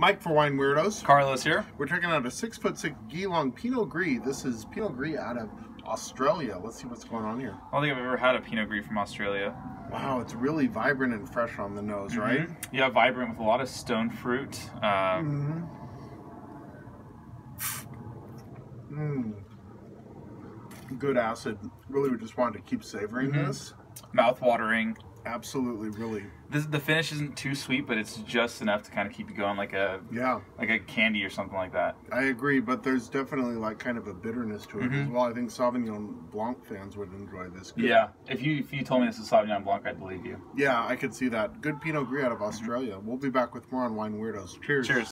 Mike for Wine Weirdos. Carlos here. We're checking out a six foot six Geelong Pinot Gris. This is Pinot Gris out of Australia. Let's see what's going on here. I don't think I've ever had a Pinot Gris from Australia. Wow, it's really vibrant and fresh on the nose, right? Mhm. Yeah, vibrant with a lot of stone fruit. Uh, Mm-hmm. Mm. Good acid. Really, we just wanted to keep savoring Mhm. this. Mouth-watering. Absolutely, really. This, the finish isn't too sweet, but it's just enough to kind of keep you going, like a Yeah, like a candy or something like that. I agree, but there's definitely like kind of a bitterness to it as Mhm. well. I think Sauvignon Blanc fans would enjoy this. Good- Yeah. If you if you told me this is Sauvignon Blanc, I'd believe you. Yeah, I could see that. Good Pinot Gris out of Australia. We'll be back with more on Wine Weirdos. Cheers. Cheers.